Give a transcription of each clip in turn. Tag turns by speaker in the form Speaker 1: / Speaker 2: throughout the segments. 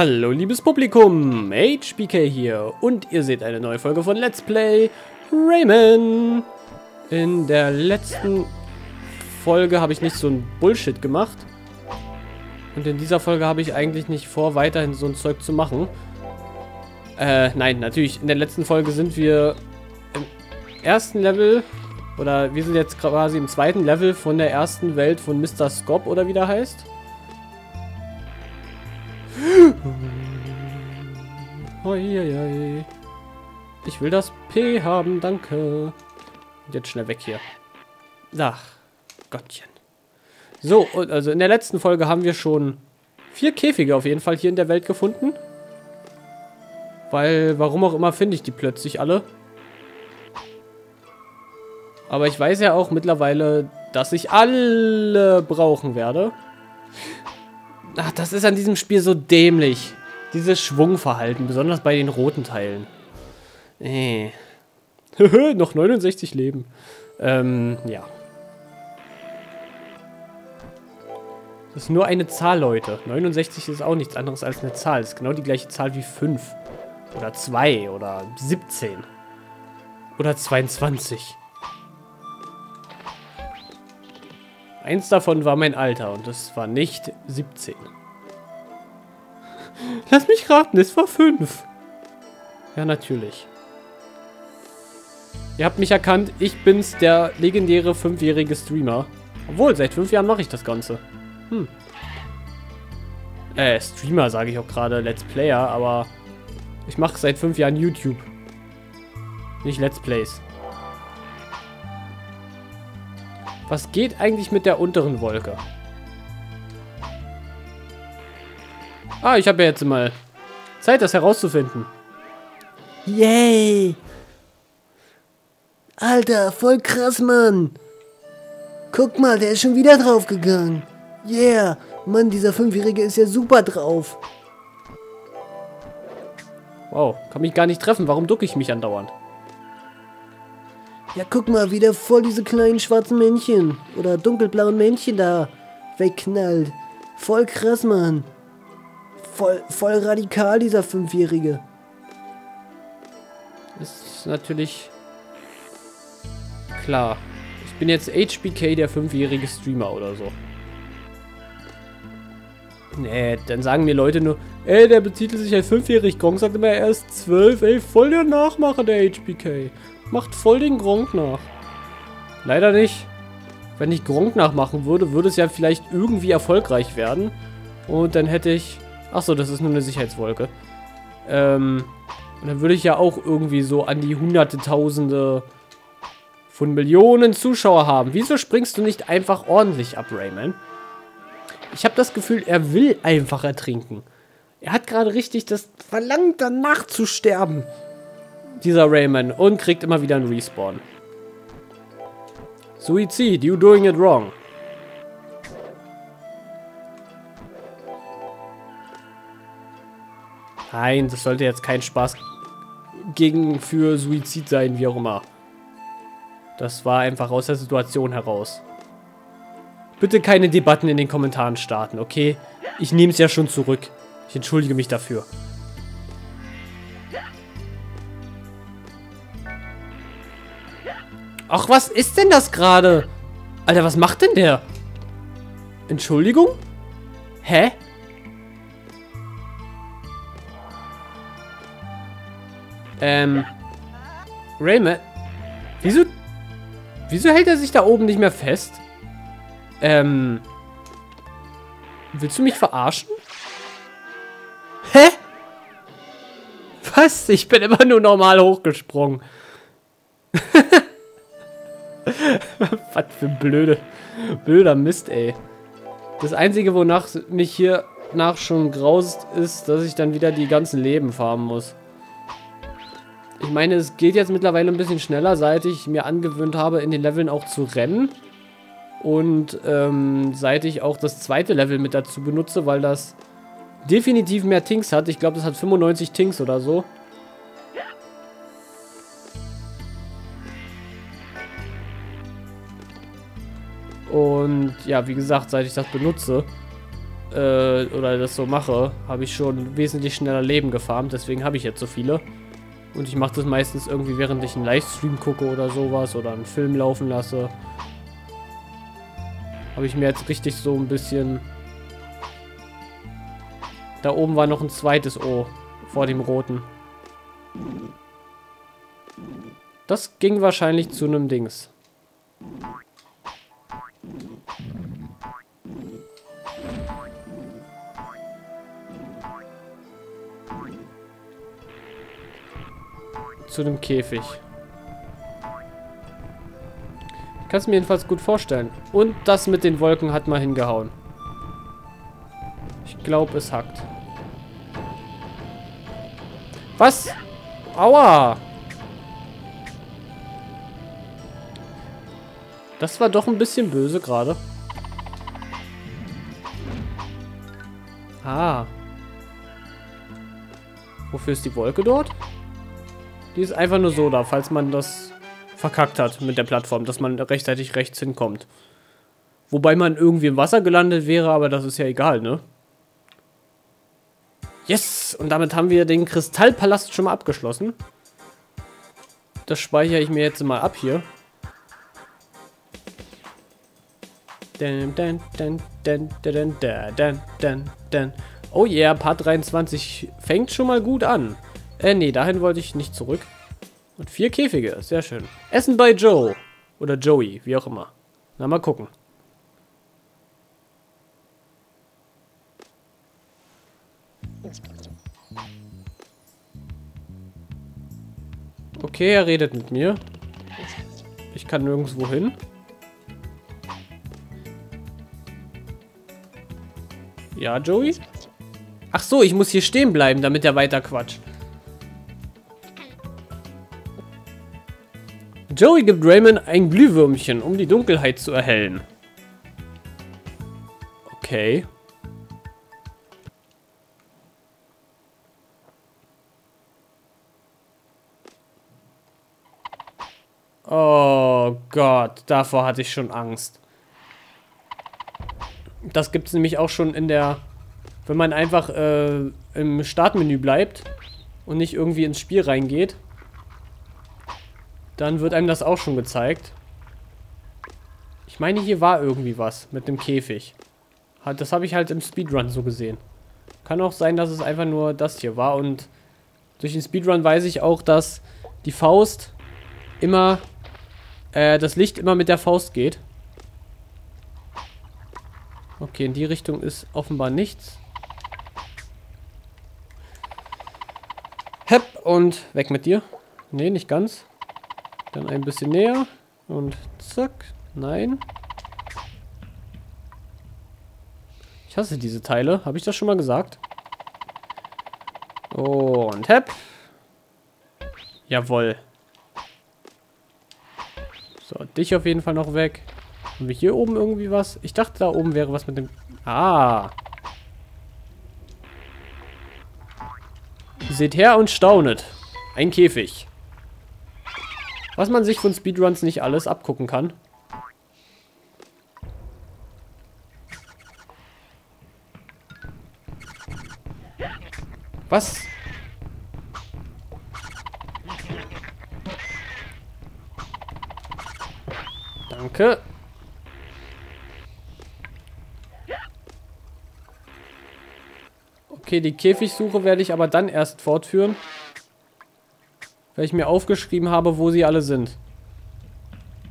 Speaker 1: Hallo liebes Publikum, HBK hier und ihr seht eine neue Folge von Let's Play Rayman. In der letzten Folge habe ich nicht so ein Bullshit gemacht. Und in dieser Folge habe ich eigentlich nicht vor, weiterhin so ein Zeug zu machen. Äh, nein, natürlich, in der letzten Folge sind wir im ersten Level, oder wir sind jetzt quasi im zweiten Level von der ersten Welt von Mr. Scop, oder wie der heißt. Ich will das P haben, danke. Jetzt schnell weg hier. Ach, Gottchen. So, also in der letzten Folge haben wir schon vier Käfige auf jeden Fall hier in der Welt gefunden. Weil, warum auch immer, finde ich die plötzlich alle. Aber ich weiß ja auch mittlerweile, dass ich alle brauchen werde. Ach, das ist an diesem Spiel so dämlich. Dieses Schwungverhalten, besonders bei den roten Teilen. Äh. Noch 69 Leben. Ähm, ja. Das ist nur eine Zahl, Leute. 69 ist auch nichts anderes als eine Zahl. Das ist genau die gleiche Zahl wie 5. Oder 2. Oder 17. Oder 22. Eins davon war mein Alter und das war nicht 17. Lass mich raten, es war 5. Ja, natürlich. Ihr habt mich erkannt, ich bin's, der legendäre fünfjährige Streamer. Obwohl, seit fünf Jahren mache ich das Ganze. Hm. Äh, Streamer sage ich auch gerade, Let's Player, aber ich mache seit fünf Jahren YouTube. Nicht Let's Plays. Was geht eigentlich mit der unteren Wolke? Ah, ich habe ja jetzt mal Zeit, das herauszufinden.
Speaker 2: Yay! Alter, voll krass, Mann. Guck mal, der ist schon wieder draufgegangen. Yeah, Mann, dieser Fünfjährige ist ja super drauf.
Speaker 1: Wow, kann mich gar nicht treffen. Warum ducke ich mich andauernd?
Speaker 2: Ja, guck mal, wie der voll diese kleinen schwarzen Männchen oder dunkelblauen Männchen da wegknallt. Voll krass, Mann. Voll, voll radikal, dieser Fünfjährige.
Speaker 1: Ist natürlich klar. Ich bin jetzt HBK, der fünfjährige Streamer oder so. Nee, dann sagen mir Leute nur, ey, der betitelt sich als fünfjährig. Gronk sagt immer, er ist zwölf. Ey, voll der Nachmacher, der HBK. Macht voll den Gronk nach. Leider nicht. Wenn ich Gronk nachmachen würde, würde es ja vielleicht irgendwie erfolgreich werden. Und dann hätte ich... Achso, das ist nur eine Sicherheitswolke. Ähm... Und dann würde ich ja auch irgendwie so an die hunderte, tausende von Millionen Zuschauer haben. Wieso springst du nicht einfach ordentlich ab, Rayman? Ich habe das Gefühl, er will einfach ertrinken. Er hat gerade richtig das Verlangen danach zu sterben dieser Rayman und kriegt immer wieder einen Respawn. Suizid, you doing it wrong. Nein, das sollte jetzt kein Spaß gegen für Suizid sein, wie auch immer. Das war einfach aus der Situation heraus. Bitte keine Debatten in den Kommentaren starten, okay? Ich nehme es ja schon zurück. Ich entschuldige mich dafür. Ach, was ist denn das gerade? Alter, was macht denn der? Entschuldigung? Hä? Ähm. Raymond. Wieso. Wieso hält er sich da oben nicht mehr fest? Ähm. Willst du mich verarschen? Hä? Was? Ich bin immer nur normal hochgesprungen. Was für blöde, blöder Mist, ey. Das Einzige, wonach mich hier nach schon graust, ist, dass ich dann wieder die ganzen Leben farmen muss. Ich meine, es geht jetzt mittlerweile ein bisschen schneller, seit ich mir angewöhnt habe, in den Leveln auch zu rennen. Und ähm, seit ich auch das zweite Level mit dazu benutze, weil das definitiv mehr Tinks hat. Ich glaube, das hat 95 Tinks oder so. Und ja, wie gesagt, seit ich das benutze. äh, oder das so mache, habe ich schon wesentlich schneller Leben gefarmt. Deswegen habe ich jetzt so viele. Und ich mache das meistens irgendwie, während ich einen Livestream gucke oder sowas oder einen Film laufen lasse. Habe ich mir jetzt richtig so ein bisschen... Da oben war noch ein zweites O vor dem roten. Das ging wahrscheinlich zu einem Dings. Zu dem Käfig. Ich kann es mir jedenfalls gut vorstellen. Und das mit den Wolken hat mal hingehauen. Ich glaube, es hackt. Was? Aua! Das war doch ein bisschen böse gerade. Ah. Wofür ist die Wolke dort? Die ist einfach nur so da, falls man das verkackt hat mit der Plattform, dass man rechtzeitig rechts hinkommt. Wobei man irgendwie im Wasser gelandet wäre, aber das ist ja egal, ne? Yes! Und damit haben wir den Kristallpalast schon mal abgeschlossen. Das speichere ich mir jetzt mal ab hier. Oh yeah, Part 23 fängt schon mal gut an. Äh, nee, dahin wollte ich nicht zurück. Und vier Käfige, sehr schön. Essen bei Joe. Oder Joey, wie auch immer. Na, mal gucken. Okay, er redet mit mir. Ich kann nirgendwo hin. Ja, Joey? Ach so, ich muss hier stehen bleiben, damit er weiter quatscht. Joey gibt Raymond ein Glühwürmchen, um die Dunkelheit zu erhellen. Okay. Oh Gott, davor hatte ich schon Angst. Das gibt es nämlich auch schon in der... Wenn man einfach äh, im Startmenü bleibt und nicht irgendwie ins Spiel reingeht, dann wird einem das auch schon gezeigt. Ich meine, hier war irgendwie was mit dem Käfig. Das habe ich halt im Speedrun so gesehen. Kann auch sein, dass es einfach nur das hier war und durch den Speedrun weiß ich auch, dass die Faust immer äh, das Licht immer mit der Faust geht. Okay, in die Richtung ist offenbar nichts. Hepp und weg mit dir. Nee, nicht ganz. Dann ein bisschen näher. Und zack. Nein. Ich hasse diese Teile. Habe ich das schon mal gesagt? Und hepp. Jawoll. So, dich auf jeden Fall noch weg. Haben wir hier oben irgendwie was? Ich dachte, da oben wäre was mit dem... Ah. Seht her und staunet. Ein Käfig. Was man sich von Speedruns nicht alles abgucken kann. Was? Danke. Okay, die Käfigsuche werde ich aber dann erst fortführen. Weil ich mir aufgeschrieben habe, wo sie alle sind.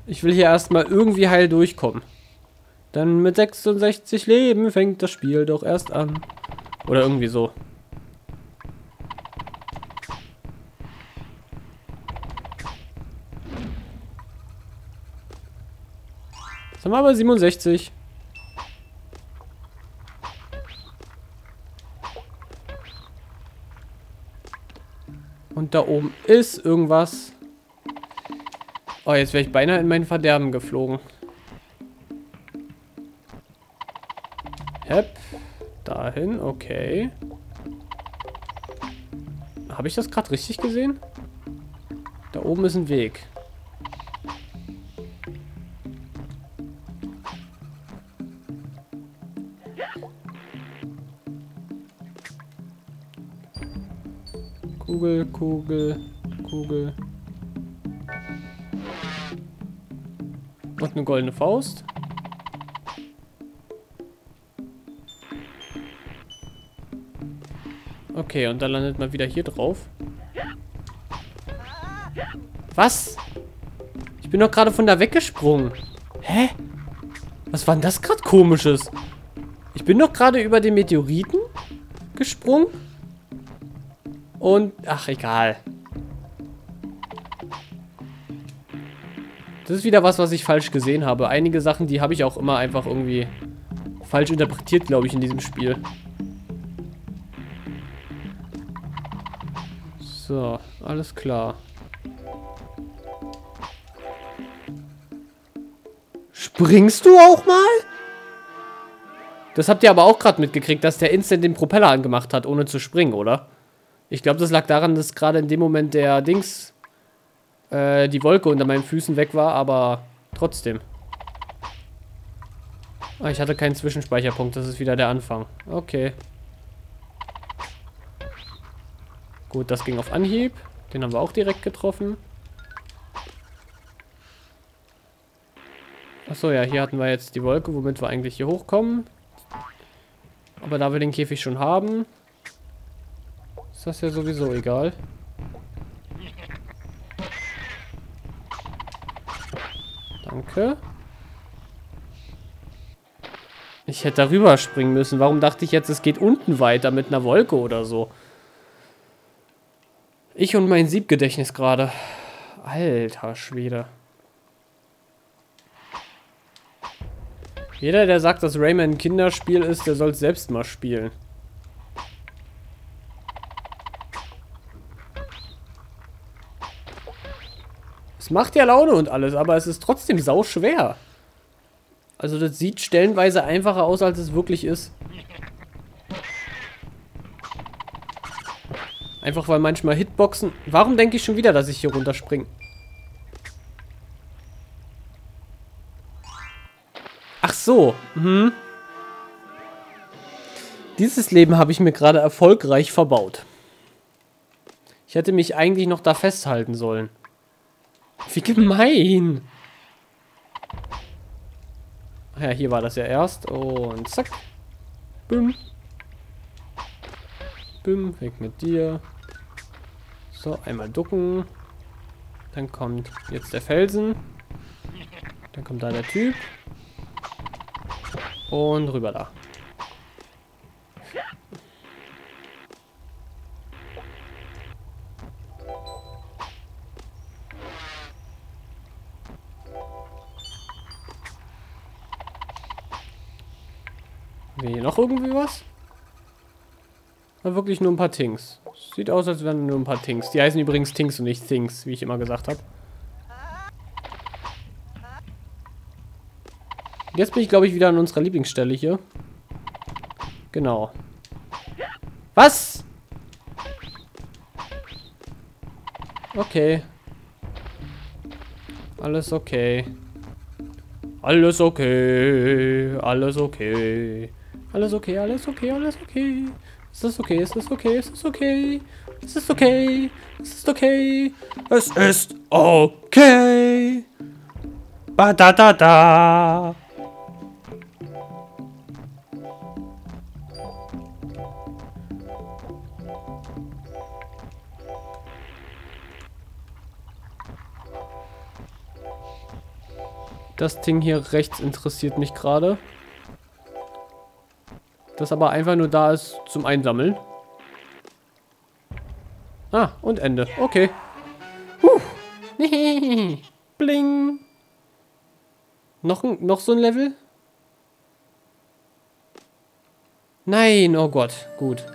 Speaker 1: Ich will hier erstmal irgendwie heil durchkommen. Dann mit 66 Leben fängt das Spiel doch erst an. Oder irgendwie so. Jetzt haben wir aber 67. Da oben ist irgendwas. Oh, jetzt wäre ich beinahe in mein Verderben geflogen. Hep. Dahin, okay. Habe ich das gerade richtig gesehen? Da oben ist ein Weg. Kugel, Kugel. Und eine goldene Faust. Okay, und dann landet man wieder hier drauf. Was? Ich bin doch gerade von da weggesprungen. Hä? Was war denn das gerade komisches? Ich bin doch gerade über den Meteoriten gesprungen. Und, ach, egal. Das ist wieder was, was ich falsch gesehen habe. Einige Sachen, die habe ich auch immer einfach irgendwie falsch interpretiert, glaube ich, in diesem Spiel. So, alles klar. Springst du auch mal? Das habt ihr aber auch gerade mitgekriegt, dass der instant den Propeller angemacht hat, ohne zu springen, oder? Ich glaube, das lag daran, dass gerade in dem Moment der Dings, äh, die Wolke unter meinen Füßen weg war, aber trotzdem. Ah, ich hatte keinen Zwischenspeicherpunkt, das ist wieder der Anfang. Okay. Gut, das ging auf Anhieb. Den haben wir auch direkt getroffen. Achso, ja, hier hatten wir jetzt die Wolke, womit wir eigentlich hier hochkommen. Aber da wir den Käfig schon haben, das ja sowieso egal. Danke. Ich hätte darüber springen müssen. Warum dachte ich jetzt, es geht unten weiter mit einer Wolke oder so? Ich und mein Siebgedächtnis gerade. Alter Schwede. Jeder, der sagt, dass Rayman ein Kinderspiel ist, der soll es selbst mal spielen. Macht ja Laune und alles, aber es ist trotzdem sau schwer. Also das sieht stellenweise einfacher aus, als es wirklich ist. Einfach weil manchmal Hitboxen... Warum denke ich schon wieder, dass ich hier runterspringe? Ach so. Mhm. Dieses Leben habe ich mir gerade erfolgreich verbaut. Ich hätte mich eigentlich noch da festhalten sollen. Wie gemein. Ach ja, hier war das ja erst. Und zack. Büm. Büm, weg mit dir. So, einmal ducken. Dann kommt jetzt der Felsen. Dann kommt da der Typ. Und rüber da. Haben wir hier noch irgendwie was? War wirklich nur ein paar Tings. Sieht aus, als wären nur ein paar Tings. Die heißen übrigens Tings und nicht Things, wie ich immer gesagt habe. Jetzt bin ich, glaube ich, wieder an unserer Lieblingsstelle hier. Genau. Was? Okay. Alles okay. Alles okay. Alles okay. Alles okay, alles okay, alles okay. Ist das okay? Ist das okay? Ist das okay? Ist das okay? Ist das okay? Es ist okay. Ba da da da. Das Ding hier rechts interessiert mich gerade. Das aber einfach nur da ist zum Einsammeln. Ah, und Ende. Okay. Huh. Bling. Noch, noch so ein Level? Nein, oh Gott. Gut.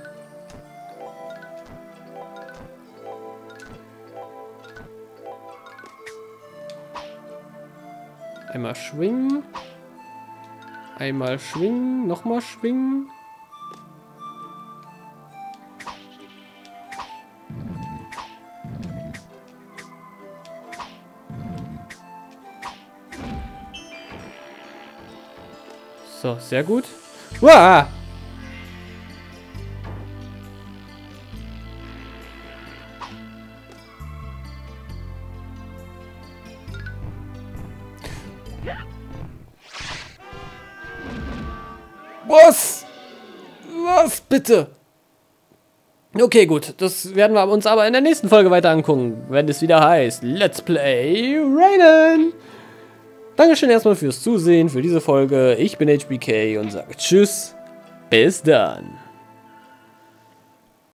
Speaker 1: Einmal schwingen. Einmal schwingen. Nochmal schwingen. So, sehr gut. Uah! Was? Was bitte? Okay, gut. Das werden wir uns aber in der nächsten Folge weiter angucken, wenn es wieder heißt Let's Play Raiden. Dankeschön erstmal fürs Zusehen, für diese Folge. Ich bin HBK und sage Tschüss. Bis dann.